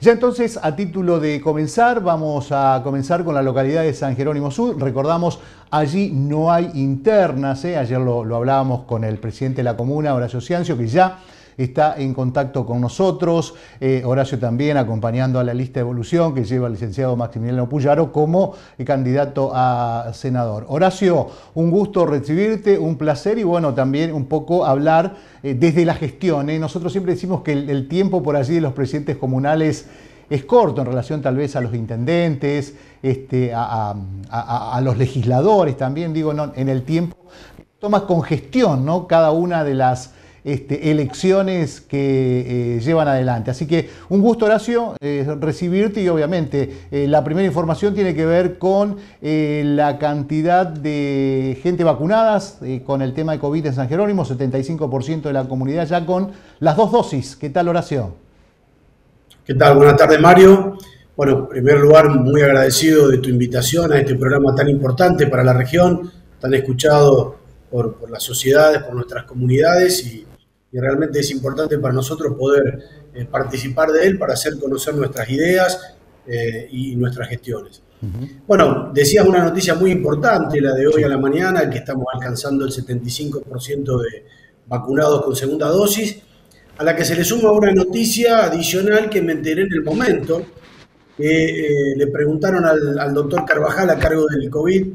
Ya entonces, a título de comenzar, vamos a comenzar con la localidad de San Jerónimo Sur. Recordamos, allí no hay internas. ¿eh? Ayer lo, lo hablábamos con el presidente de la comuna, Horacio Ciancio, que ya está en contacto con nosotros. Eh, Horacio también acompañando a la lista de evolución que lleva el licenciado Maximiliano Puyaro como candidato a senador. Horacio, un gusto recibirte, un placer y bueno, también un poco hablar eh, desde la gestión. ¿eh? Nosotros siempre decimos que el, tiempo por allí de los presidentes comunales es corto en relación tal vez a los intendentes, este, a, a, los legisladores también, digo, no, en el tiempo toma congestión, ¿no? Cada una de las este, elecciones que eh, llevan adelante. Así que un gusto, Horacio, eh, recibirte y obviamente eh, la primera información tiene que ver con la cantidad de gente vacunadas con el tema de COVID en San Jerónimo, 75% de la comunidad ya con las dos dosis. ¿Qué tal, Horacio? ¿Qué tal? Buenas tardes, Mario. Bueno, en primer lugar, muy agradecido de tu invitación a este programa tan importante para la región, tan escuchado por, por las sociedades, por nuestras comunidades y y realmente es importante para nosotros poder eh, participar de él para hacer conocer nuestras ideas eh, y nuestras gestiones. Bueno, decías una noticia muy importante, la de hoy a la mañana, que estamos alcanzando el 75% de vacunados con segunda dosis, a la que se le suma una noticia adicional que me enteré en el momento, que eh, le preguntaron al, al doctor Carvajal a cargo del COVID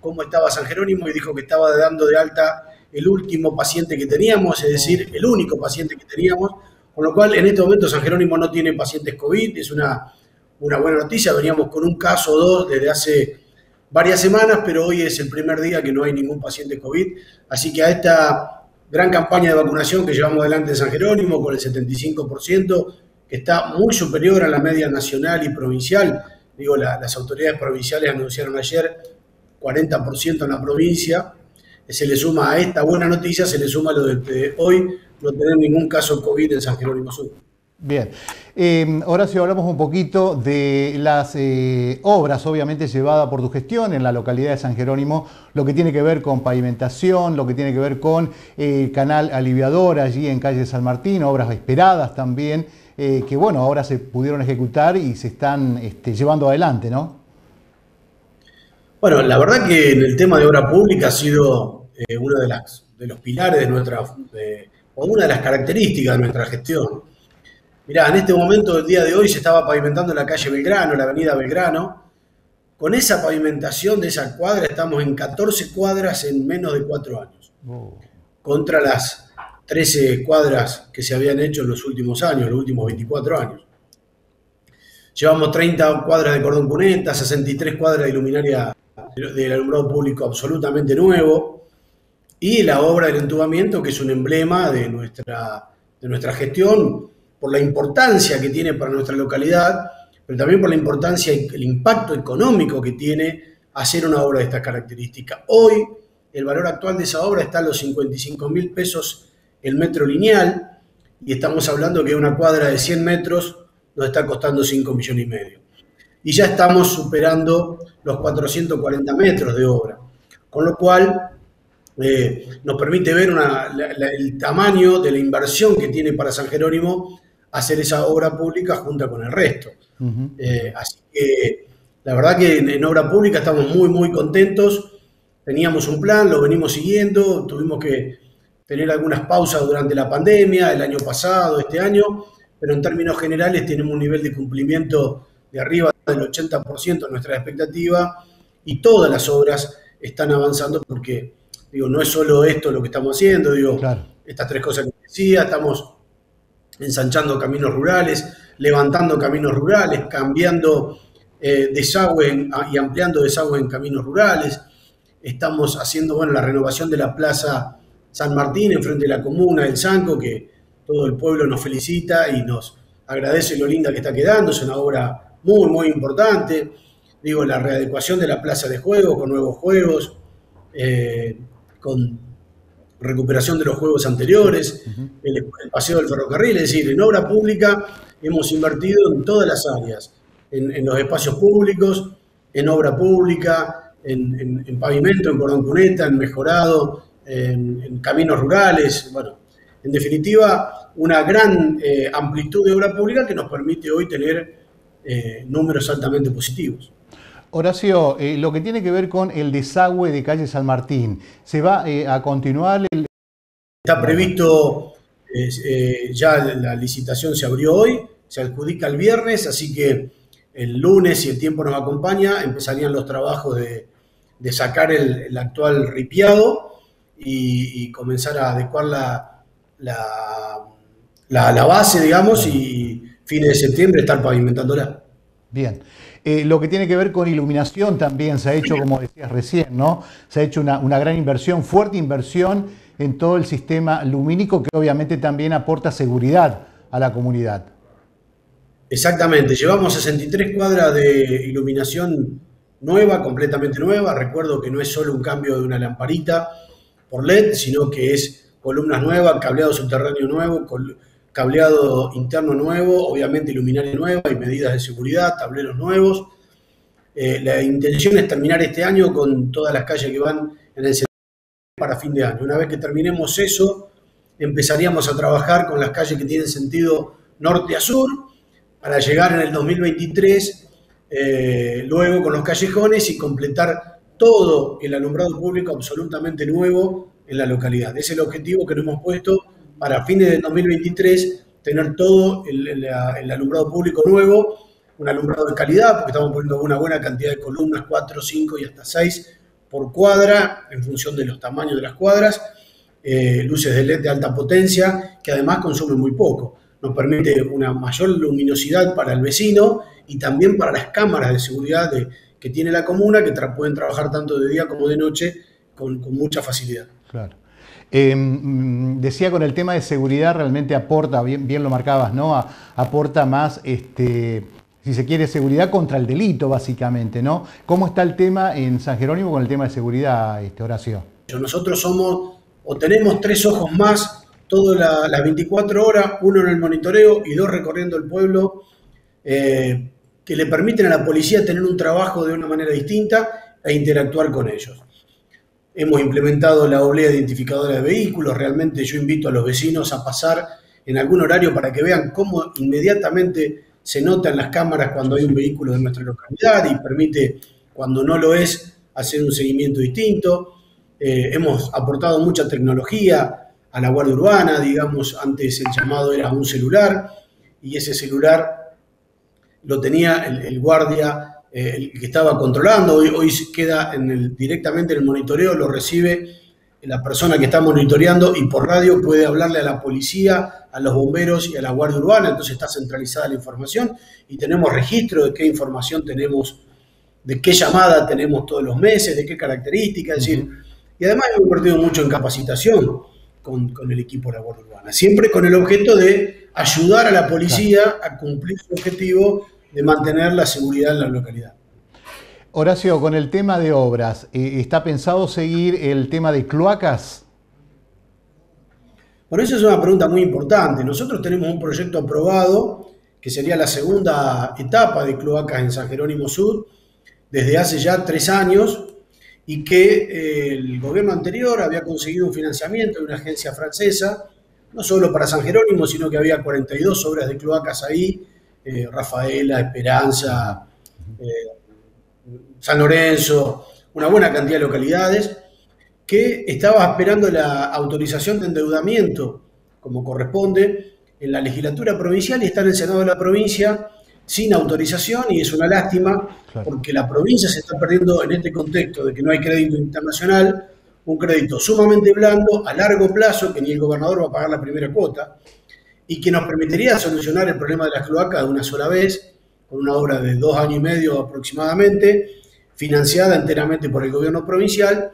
cómo estaba San Jerónimo y dijo que estaba dando de alta el último paciente que teníamos, es decir, el único paciente que teníamos, con lo cual en este momento San Jerónimo no tiene pacientes COVID, es una, una buena noticia, veníamos con un caso o dos desde hace varias semanas, pero hoy es el primer día que no hay ningún paciente COVID, así que a esta gran campaña de vacunación que llevamos adelante en San Jerónimo con el 75%, que está muy superior a la media nacional y provincial, digo, las autoridades provinciales anunciaron ayer 40% en la provincia, se le suma a esta buena noticia, se le suma lo de hoy no tener ningún caso COVID en San Jerónimo Sur. Bien. Eh, ahora si hablamos un poquito de las eh, obras, obviamente llevadas por tu gestión en la localidad de San Jerónimo, lo que tiene que ver con pavimentación, lo que tiene que ver con el eh, canal aliviador allí en calle San Martín, obras esperadas también, que bueno, ahora se pudieron ejecutar y se están este, llevando adelante, ¿no? Bueno, la verdad que en el tema de obra pública ha sido eh, uno de, las, de los pilares de nuestra, o una de las características de nuestra gestión. Mirá, en este momento, el día de hoy, se estaba pavimentando la calle Belgrano, la avenida Belgrano. Con esa pavimentación de esa cuadra estamos en 14 cuadras en menos de cuatro años. Oh. Contra las 13 cuadras que se habían hecho en los últimos años, los últimos 24 años. Llevamos 30 cuadras de cordón cuneta, 63 cuadras de iluminaria del alumbrado público absolutamente nuevo y la obra del entubamiento, que es un emblema de nuestra, de nuestra gestión, por la importancia que tiene para nuestra localidad, pero también por la importancia y el impacto económico que tiene hacer una obra de estas características. Hoy, el valor actual de esa obra está en los 55 mil pesos el metro lineal, y estamos hablando que una cuadra de 100 metros nos está costando 5 millones y medio. Y ya estamos superando los 440 metros de obra. Con lo cual, eh, nos permite ver el tamaño de la inversión que tiene para San Jerónimo hacer esa obra pública junto con el resto. Eh, así que la verdad que en, obra pública estamos muy, muy contentos. Teníamos un plan, lo venimos siguiendo, tuvimos que tener algunas pausas durante la pandemia, el año pasado, este año, pero en términos generales tenemos un nivel de cumplimiento de arriba del 80% de nuestra expectativa y todas las obras están avanzando porque Digo, no es solo esto lo que estamos haciendo, digo, estas tres cosas que decía, estamos ensanchando caminos rurales, levantando caminos rurales, cambiando eh, desagüe y ampliando desagüe en caminos rurales. Estamos haciendo bueno, la renovación de la Plaza San Martín en frente de la comuna del Sanco, que todo el pueblo nos felicita y nos agradece lo linda que está quedando. Es una obra muy, muy importante. Digo, la readecuación de la plaza de juegos con nuevos juegos. Eh, con recuperación de los juegos anteriores, el, paseo del ferrocarril, es decir, en obra pública hemos invertido en todas las áreas, en, los espacios públicos, en obra pública, en, pavimento, en cordón cuneta, en mejorado, en, caminos rurales, bueno, En definitiva, una gran eh, amplitud de obra pública que nos permite hoy tener eh, números altamente positivos. Horacio, eh, lo que tiene que ver con el desagüe de calle San Martín, ¿se va a continuar? El... Está previsto, ya la licitación se abrió hoy, se adjudica el viernes, así que el lunes, si el tiempo nos acompaña, empezarían los trabajos de, sacar el, actual ripiado y, comenzar a adecuar la, la, base, digamos, y fines de septiembre estar pavimentándola. Bien. Eh, lo que tiene que ver con iluminación también se ha hecho, como decías recién, ¿no? Se ha hecho una, gran inversión, fuerte inversión en todo el sistema lumínico que obviamente también aporta seguridad a la comunidad. Exactamente, llevamos 63 cuadras de iluminación nueva, completamente nueva. Recuerdo que no es solo un cambio de una lamparita por LED, sino que es columnas nuevas, cableado subterráneo nuevo, cableado interno nuevo, obviamente luminaria nueva y medidas de seguridad, tableros nuevos. Eh, la intención es terminar este año con todas las calles que van en el para fin de año. Una vez que terminemos eso, empezaríamos a trabajar con las calles que tienen sentido norte a sur para llegar en el 2023 eh, luego con los callejones y completar todo el alumbrado público absolutamente nuevo en la localidad. Es el objetivo que nos hemos puesto para fines del 2023, tener todo el, alumbrado público nuevo, un alumbrado de calidad, porque estamos poniendo una buena cantidad de columnas, 4, 5 y hasta 6 por cuadra, en función de los tamaños de las cuadras, eh, luces de LED de alta potencia, que además consumen muy poco nos permite una mayor luminosidad para el vecino y también para las cámaras de seguridad que tiene la comuna, que pueden trabajar tanto de día como de noche con, mucha facilidad. Claro. Em, decía con el tema de seguridad realmente aporta, bien, bien lo marcabas, ¿no? aporta más, este, si se quiere, seguridad contra el delito, básicamente, ¿no? ¿Cómo está el tema en San Jerónimo con el tema de seguridad, este, Horacio? Nosotros somos o tenemos tres ojos más todas las 24 horas, uno en el monitoreo y dos recorriendo el pueblo, eh, que le permiten a la policía tener un trabajo de una manera distinta e interactuar con ellos. Hemos implementado la oblea identificadora de vehículos, realmente yo invito a los vecinos a pasar en algún horario para que vean cómo inmediatamente se notan las cámaras cuando hay un vehículo de nuestra localidad y permite, cuando no lo es, hacer un seguimiento distinto. Eh, hemos aportado mucha tecnología, a la Guardia Urbana, digamos, antes el llamado era un celular y ese celular lo tenía el, guardia eh, el que estaba controlando, hoy, hoy queda en el, directamente en el monitoreo, lo recibe la persona que está monitoreando y por radio puede hablarle a la policía, a los bomberos y a la Guardia Urbana, entonces está centralizada la información y tenemos registro de qué información tenemos, de qué llamada tenemos todos los meses, de qué características, es decir, y además hemos invertido mucho en capacitación con, el equipo de la Guardia Urbana. Siempre con el objeto de ayudar a la policía a cumplir su objetivo de mantener la seguridad en la localidad. Horacio, con el tema de obras, eh, ¿está pensado seguir el tema de cloacas? Bueno, esa es una pregunta muy importante. Nosotros tenemos un proyecto aprobado que sería la segunda etapa de cloacas en San Jerónimo Sur desde hace ya tres años y que eh, el gobierno anterior había conseguido un financiamiento de una agencia francesa, no solo para San Jerónimo, sino que había 42 obras de cloacas ahí, eh, Rafaela, Esperanza, eh, San Lorenzo, una buena cantidad de localidades, que estaba esperando la autorización de endeudamiento, como corresponde, en la legislatura provincial y está en el Senado de la provincia sin autorización y es una lástima porque la provincia se está perdiendo en este contexto de que no hay crédito internacional, un crédito sumamente blando, a largo plazo, que ni el gobernador va a pagar la primera cuota, y que nos permitiría solucionar el problema de las cloacas de una sola vez, con una obra de dos años y medio aproximadamente, financiada enteramente por el gobierno provincial.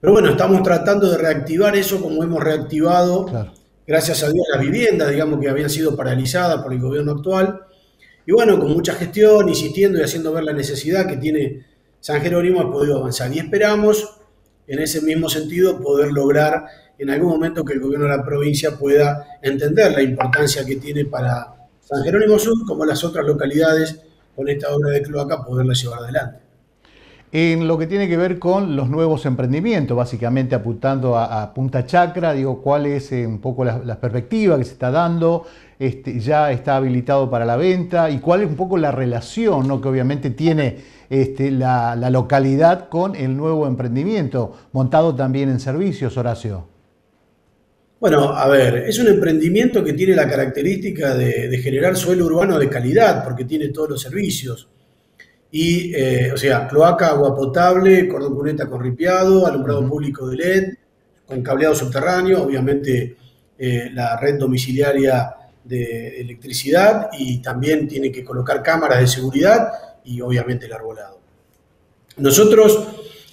Pero bueno, estamos tratando de reactivar eso como hemos reactivado, gracias a Dios, las viviendas, digamos que habían sido paralizadas por el gobierno actual y bueno, con mucha gestión, insistiendo y haciendo ver la necesidad que tiene San Jerónimo, ha podido avanzar. Y esperamos, en ese mismo sentido, poder lograr en algún momento que el gobierno de la provincia pueda entender la importancia que tiene para San Jerónimo Sur, como las otras localidades, con esta obra de cloaca, poderla llevar adelante. En lo que tiene que ver con los nuevos emprendimientos, básicamente apuntando a, Punta Chacra, digo, cuál es eh, un poco la, perspectiva que se está dando, este, ya está habilitado para la venta y cuál es un poco la relación ¿no? que obviamente tiene este, la, localidad con el nuevo emprendimiento, montado también en servicios, Horacio. Bueno, a ver, es un emprendimiento que tiene la característica de generar suelo urbano de calidad, porque tiene todos los servicios y, eh, o sea, cloaca, agua potable, cordón cuneta con ripiado, alumbrado público de LED, con cableado subterráneo, obviamente eh, la red domiciliaria de electricidad y también tiene que colocar cámaras de seguridad y obviamente el arbolado. Nosotros,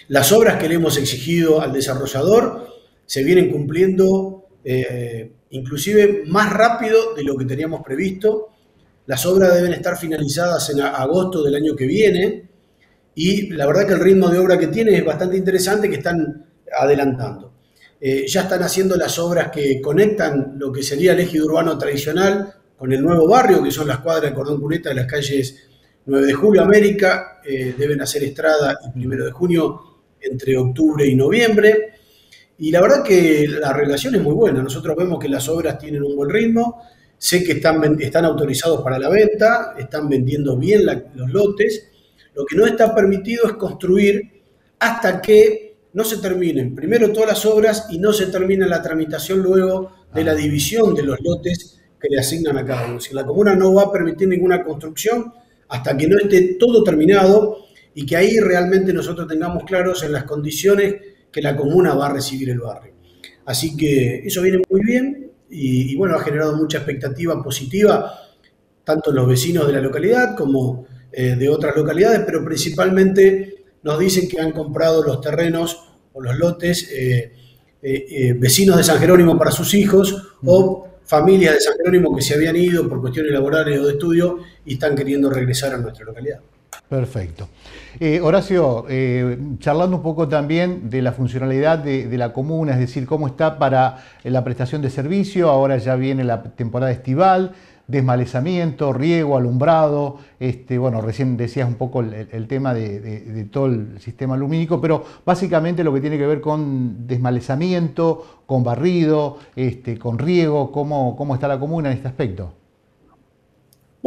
las obras que le hemos exigido al desarrollador se vienen cumpliendo eh, inclusive más rápido de lo que teníamos previsto las obras deben estar finalizadas en agosto del año que viene y la verdad que el ritmo de obra que tiene es bastante interesante que están adelantando. Eh, ya están haciendo las obras que conectan lo que sería el eje urbano tradicional con el nuevo barrio, que son las cuadras de cordón cuneta de las calles 9 de julio, América, eh, deben hacer Estrada y primero de junio entre octubre y noviembre. Y la verdad que la relación es muy buena. Nosotros vemos que las obras tienen un buen ritmo Sé que están, están autorizados para la venta, están vendiendo bien los lotes. Lo que no está permitido es construir hasta que no se terminen primero todas las obras y no se termine la tramitación luego de la ah. división de los lotes que le asignan a cada uno. Si la comuna no va a permitir ninguna construcción hasta que no esté todo terminado y que ahí realmente nosotros tengamos claros en las condiciones que la comuna va a recibir el barrio. Así que eso viene muy bien y, bueno, ha generado mucha expectativa positiva, tanto en los vecinos de la localidad como eh, de otras localidades, pero principalmente nos dicen que han comprado los terrenos o los lotes eh, eh, vecinos de San Jerónimo para sus hijos o familias de San Jerónimo que se habían ido por cuestiones laborales o de estudio y están queriendo regresar a nuestra localidad. Perfecto. Eh, Horacio, eh, charlando un poco también de la funcionalidad de, la comuna, es decir, cómo está para la prestación de servicio, ahora ya viene la temporada estival, desmalezamiento, riego, alumbrado, este, bueno, recién decías un poco el, tema de, todo el sistema lumínico, pero básicamente lo que tiene que ver con desmalezamiento, con barrido, este, con riego, cómo, cómo está la comuna en este aspecto.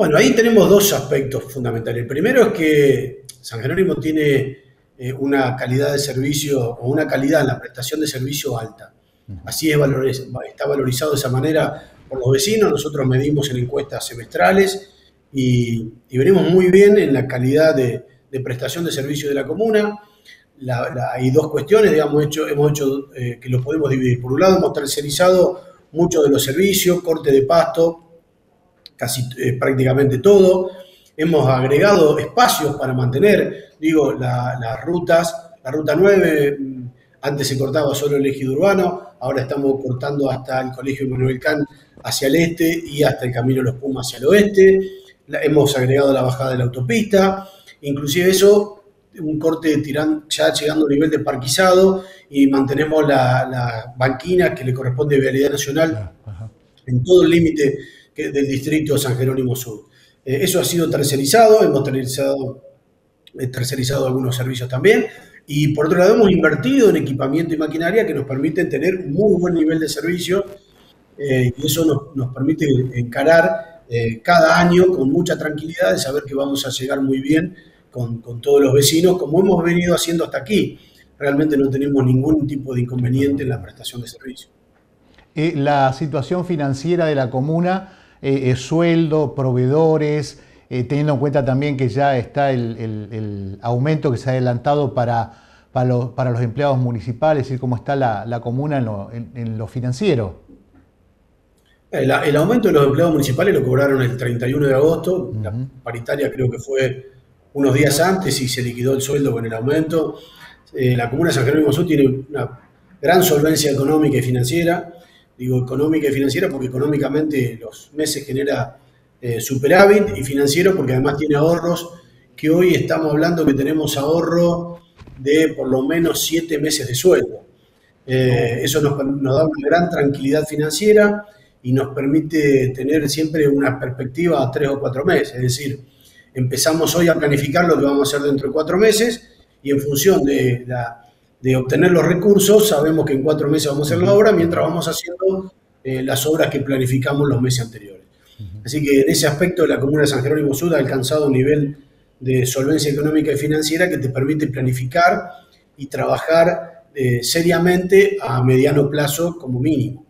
Bueno, ahí tenemos dos aspectos fundamentales. El primero es que San Jerónimo tiene eh, una calidad de servicio o una calidad en la prestación de servicio alta. Así es está valorizado de esa manera por los vecinos. Nosotros medimos en encuestas semestrales y, venimos muy bien en la calidad de, prestación de servicio de la comuna. hay dos cuestiones, digamos, hecho, hemos hecho eh, que lo podemos dividir. Por un lado, hemos tercerizado muchos de los servicios, corte de pasto, casi eh, prácticamente todo. Hemos agregado espacios para mantener, digo, las rutas. La ruta 9, mm, antes se cortaba solo el ejido urbano, ahora estamos cortando hasta el Colegio Manuel Can hacia el este y hasta el Camino Los Pumas hacia el oeste. hemos agregado la bajada de la autopista, inclusive eso, un corte tirando, ya llegando a nivel de parquizado y mantenemos la, la banquina que le corresponde a Vialidad Nacional en todo el límite del distrito San Jerónimo Sur. Eh, eso ha sido tercerizado, hemos tercerizado, eh, tercerizado algunos servicios también. Y por otro lado, hemos invertido en equipamiento y maquinaria que nos permiten tener un muy buen nivel de servicio eh, y eso nos, permite encarar cada año con mucha tranquilidad de saber que vamos a llegar muy bien con, con, todos los vecinos, como hemos venido haciendo hasta aquí. Realmente no tenemos ningún tipo de inconveniente en la prestación de servicio. la situación financiera de la comuna eh, sueldo, proveedores, eh, teniendo en cuenta también que ya está el, aumento que se ha adelantado para, para, los, empleados municipales y cómo está la, comuna en lo, financiero. El, aumento de los empleados municipales lo cobraron el 31 de agosto, la paritaria creo que fue unos días antes y se liquidó el sueldo con el aumento. Eh, la comuna de San Jerónimo Sur tiene una gran solvencia económica y financiera digo económica y financiera porque económicamente los meses genera eh, superávit y financiero porque además tiene ahorros que hoy estamos hablando que tenemos ahorro de por lo menos siete meses de sueldo. Eh, eso nos, nos, da una gran tranquilidad financiera y nos permite tener siempre una perspectiva a tres o cuatro meses. Es decir, empezamos hoy a planificar lo que vamos a hacer dentro de cuatro meses y en función de, de obtener los recursos, sabemos que en cuatro meses vamos a hacer la obra mientras vamos haciendo eh, las obras que planificamos los meses anteriores. Así que en ese aspecto la Comuna de San Jerónimo Sur ha alcanzado un nivel de solvencia económica y financiera que te permite planificar y trabajar eh, seriamente a mediano plazo como mínimo.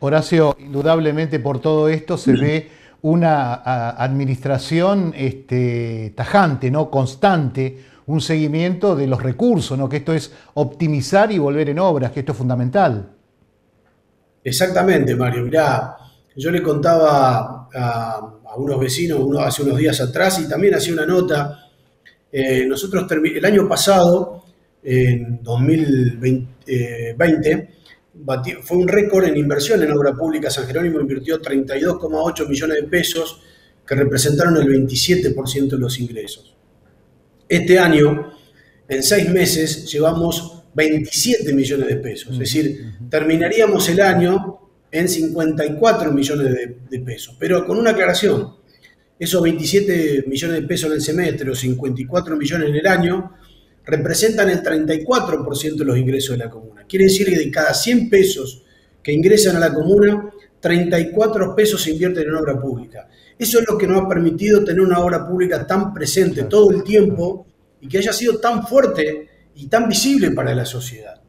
Horacio, indudablemente por todo esto se ve una administración este, tajante, ¿no? constante, un seguimiento de los recursos, ¿no? que esto es optimizar y volver en obras, que esto es fundamental. Exactamente, Mario. Mirá, yo le contaba a, unos vecinos uno, hace unos días atrás y también hacía una nota. Eh, nosotros el año pasado, en 2020, fue un récord en inversión en obra pública. San Jerónimo invirtió 32,8 millones de pesos, que representaron el 27% de los ingresos. Este año, en seis meses, llevamos 27 millones de pesos. Es decir, terminaríamos el año en 54 millones de, pesos. Pero con una aclaración, esos 27 millones de pesos en el semestre o 54 millones en el año representan el 34% de los ingresos de la comuna. Quiere decir que de cada 100 pesos que ingresan a la comuna, 34 pesos se invierten en obra pública. Eso es lo que nos ha permitido tener una obra pública tan presente todo el tiempo y que haya sido tan fuerte y tan visible para la sociedad.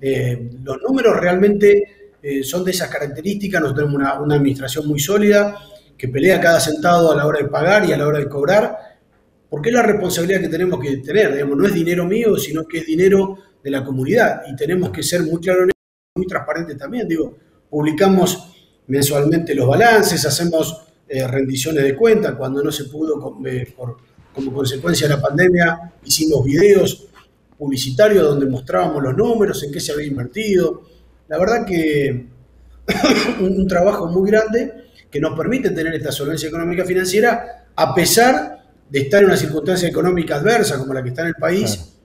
Eh, los números realmente eh, son de esas características, nosotros tenemos una, administración muy sólida que pelea cada centavo a la hora de pagar y a la hora de cobrar, porque es la responsabilidad que tenemos que tener, digamos, no es dinero mío, sino que es dinero de la comunidad y tenemos que ser muy claros, muy transparentes también, digo, publicamos mensualmente los balances, hacemos eh, rendiciones de cuentas, cuando no se pudo como consecuencia de la pandemia, hicimos videos publicitario donde mostrábamos los números, en qué se había invertido. La verdad que un, trabajo muy grande que nos permite tener esta solvencia económica financiera a pesar de estar en una circunstancia económica adversa como la que está en el país.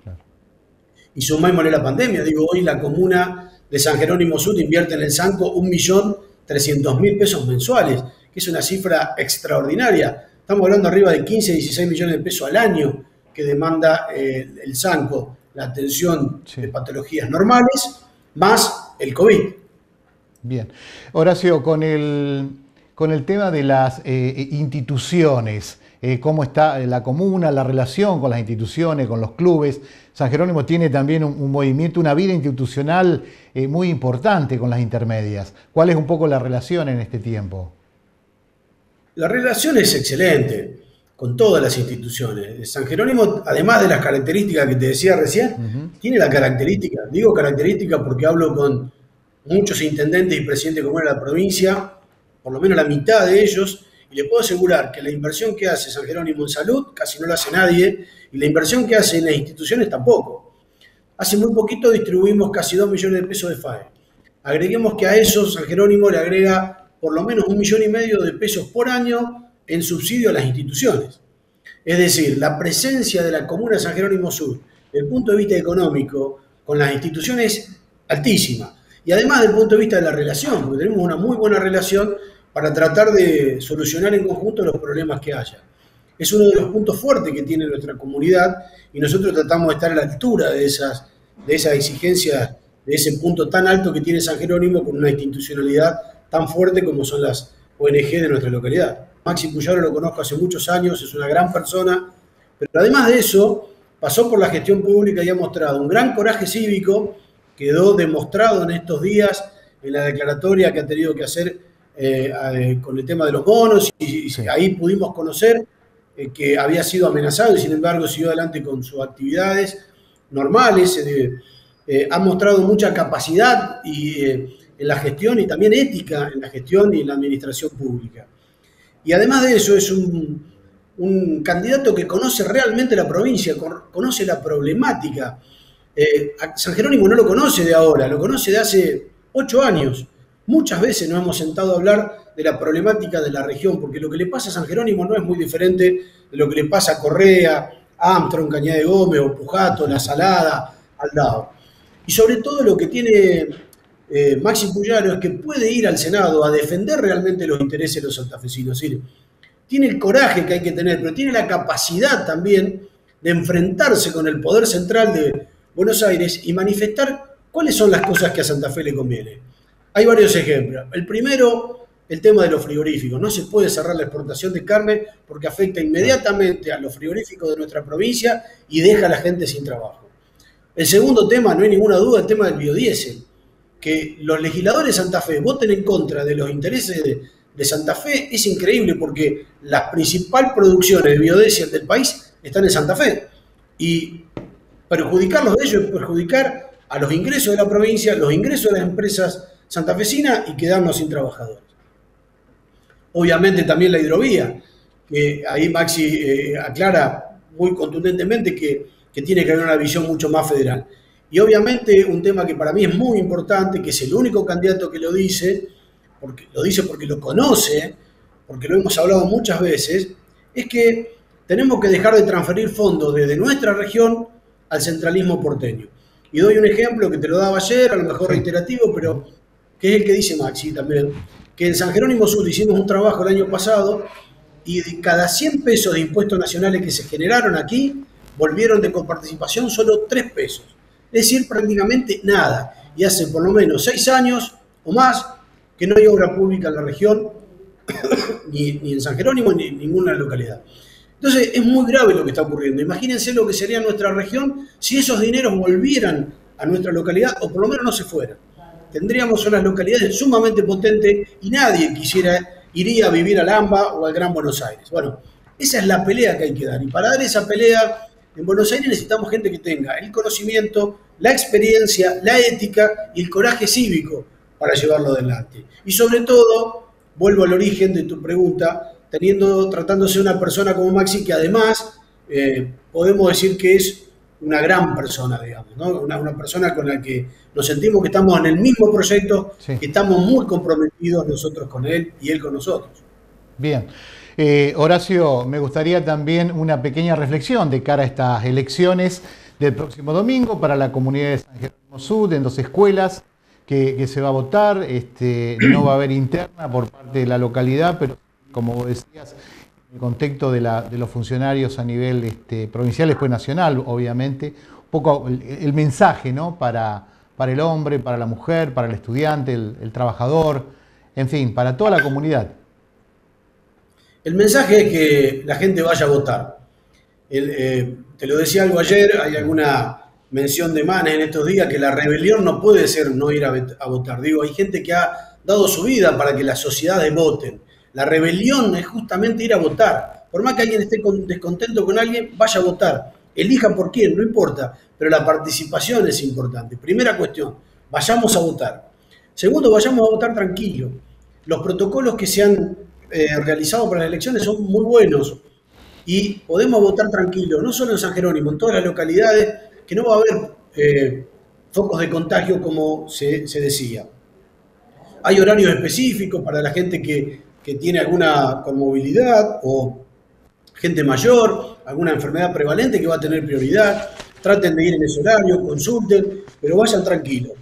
Y sumémosle la pandemia. Digo, hoy la comuna de San Jerónimo Sur invierte en el Sanco 1.300.000 pesos mensuales, que es una cifra extraordinaria. Estamos hablando arriba de 15, 16 millones de pesos al año que demanda eh, el Sanco la atención de patologías normales, más el COVID. Bien. Horacio, con el, con el tema de las eh, instituciones, eh, cómo está la comuna, la relación con las instituciones, con los clubes. San Jerónimo tiene también un, movimiento, una vida institucional eh, muy importante con las intermedias. ¿Cuál es un poco la relación en este tiempo? La relación es excelente con todas las instituciones. San Jerónimo, además de las características que te decía recién, tiene la característica, digo característica porque hablo con muchos intendentes y presidentes de de la provincia, por lo menos la mitad de ellos, y le puedo asegurar que la inversión que hace San Jerónimo en salud casi no la hace nadie, y la inversión que hace en las instituciones tampoco. Hace muy poquito distribuimos casi 2 millones de pesos de FAE. Agreguemos que a eso San Jerónimo le agrega por lo menos un millón y medio de pesos por año en subsidio a las instituciones. Es decir, la presencia de la Comuna de San Jerónimo Sur, desde el punto de vista económico, con las instituciones es altísima. Y además desde el punto de vista de la relación, porque tenemos una muy buena relación para tratar de solucionar en conjunto los problemas que haya. Es uno de los puntos fuertes que tiene nuestra comunidad y nosotros tratamos de estar a la altura de esas, de esas exigencias, de ese punto tan alto que tiene San Jerónimo con una institucionalidad tan fuerte como son las ONG de nuestra localidad. Maxi Puyaro lo conozco hace muchos años, es una gran persona, pero además de eso, pasó por la gestión pública y ha mostrado un gran coraje cívico, quedó demostrado en estos días en la declaratoria que ha tenido que hacer eh, con el tema de los bonos, y, ahí pudimos conocer eh, que había sido amenazado y sin embargo siguió adelante con sus actividades normales, eh, ha mostrado mucha capacidad y, en la gestión y también ética en la gestión y en la administración pública. Y además de eso es un, candidato que conoce realmente la provincia, conoce la problemática. Eh, San Jerónimo no lo conoce de ahora, lo conoce de hace ocho años. Muchas veces nos hemos sentado a hablar de la problemática de la región, porque lo que le pasa a San Jerónimo no es muy diferente de lo que le pasa a Correa, Armstrong, Cañada de Gómez o Pujato, La Salada, al lado. Y sobre todo lo que tiene eh, Maxi Puyaro es que puede ir al Senado a defender realmente los intereses de los santafesinos. tiene el coraje que hay que tener, pero tiene la capacidad también de enfrentarse con el poder central de Buenos Aires y manifestar cuáles son las cosas que a Santa Fe le conviene. Hay varios ejemplos. El primero, el tema de los frigoríficos. No se puede cerrar la exportación de carne porque afecta inmediatamente a los frigoríficos de nuestra provincia y deja a la gente sin trabajo. El segundo tema, no hay ninguna duda, el tema del biodiesel. Que los legisladores de Santa Fe voten en contra de los intereses de, Santa Fe es increíble porque las principales producciones de biodiesel del país están en Santa Fe. Y perjudicarlos de ellos es perjudicar a los ingresos de la provincia, los ingresos de las empresas santafesinas y quedarnos sin trabajadores. Obviamente también la hidrovía, que ahí Maxi eh, aclara muy contundentemente que, que tiene que haber una visión mucho más federal. Y obviamente un tema que para mí es muy importante, que es el único candidato que lo dice, porque lo dice porque lo conoce, porque lo hemos hablado muchas veces, es que tenemos que dejar de transferir fondos desde nuestra región al centralismo porteño. Y doy un ejemplo que te lo daba ayer, a lo mejor reiterativo, pero que es el que dice Maxi también, que en San Jerónimo Sur hicimos un trabajo el año pasado y de cada 100 pesos de impuestos nacionales que se generaron aquí, volvieron de coparticipación solo 3 pesos. Es decir, prácticamente nada. Y hace por lo menos 6 años o más que no hay obra pública en la región, ni, en San Jerónimo, ni en ninguna localidad. Entonces es muy grave lo que está ocurriendo. Imagínense lo que sería nuestra región si esos dineros volvieran a nuestra localidad o por lo menos no se fueran. Tendríamos unas localidades sumamente potentes y nadie quisiera, iría a vivir al AMBA o al Gran Buenos Aires. Bueno, esa es la pelea que hay que dar. Y para dar esa pelea, en Buenos Aires necesitamos gente que tenga el conocimiento, la experiencia, la ética y el coraje cívico para llevarlo adelante. Y sobre todo, vuelvo al origen de tu pregunta, teniendo, tratándose de una persona como Maxi que además eh, podemos decir que es una gran persona, digamos, ¿no? una, persona con la que nos sentimos que estamos en el mismo proyecto, que estamos muy comprometidos nosotros con él y él con nosotros. Bien. Eh, Horacio, me gustaría también una pequeña reflexión de cara a estas elecciones del próximo domingo para la comunidad de San Jerónimo Sud, en dos escuelas que, se va a votar. Este, no va a haber interna por parte de la localidad, pero como decías, en el contexto de, los funcionarios a nivel este, provincial, después nacional, obviamente, un poco el, mensaje ¿no? para, para el hombre, para la mujer, para el estudiante, el, trabajador, en fin, para toda la comunidad. El mensaje es que la gente vaya a votar. Eh, te lo decía algo ayer, hay alguna mención de Manes en estos días que la rebelión no puede ser no ir a, votar. Digo, hay gente que ha dado su vida para que las sociedades voten. La rebelión es justamente ir a votar. Por más que alguien esté descontento con alguien, vaya a votar. Elija por quién, no importa, pero la participación es importante. Primera cuestión, vayamos a votar. Segundo, vayamos a votar tranquilo. Los protocolos que se han eh, realizado para las elecciones son muy buenos y podemos votar tranquilo, no solo en San Jerónimo, en todas las localidades que no va a haber eh, focos de contagio como se, decía. Hay horarios específicos para la gente que, tiene alguna conmovilidad o gente mayor, alguna enfermedad prevalente que va a tener prioridad. Traten de ir en ese horario, consulten, pero vayan tranquilos.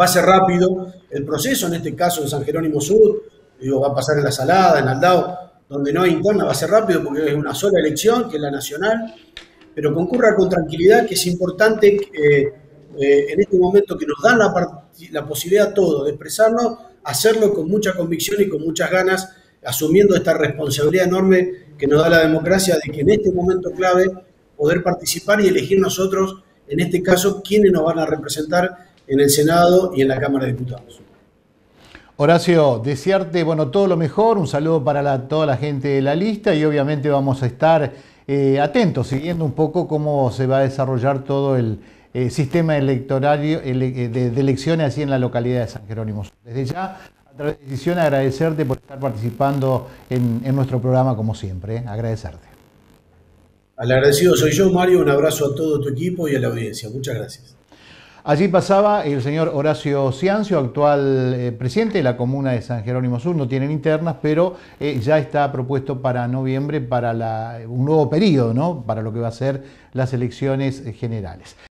Va a ser rápido el proceso, en este caso de San Jerónimo Sur, digo, va a pasar en La Salada, en Aldao, donde no hay interna, va a ser rápido porque es una sola elección, que es la nacional, pero concurra con tranquilidad, que es importante eh, eh, en este momento que nos dan la, la posibilidad a todos de expresarnos, hacerlo con mucha convicción y con muchas ganas, asumiendo esta responsabilidad enorme que nos da la democracia de que en este momento clave poder participar y elegir nosotros, en este caso, quiénes nos van a representar en el Senado y en la Cámara de Diputados. Horacio, desearte bueno, todo lo mejor, un saludo para toda la gente de la lista y obviamente vamos a estar eh, atentos, siguiendo un poco cómo se va a desarrollar todo el eh, sistema electoral eh, de, elecciones así en la localidad de San Jerónimo. Desde ya, a través de decisión, agradecerte por estar participando en, en nuestro programa como siempre, agradecerte. Al agradecido soy yo, Mario, un abrazo a todo tu equipo y a la audiencia. Muchas gracias. Allí pasaba el señor Horacio Ciancio, actual eh, presidente de la comuna de San Jerónimo Sur. No tienen internas, pero eh, ya está propuesto para noviembre para un nuevo periodo, ¿no? para lo que va a ser las elecciones generales.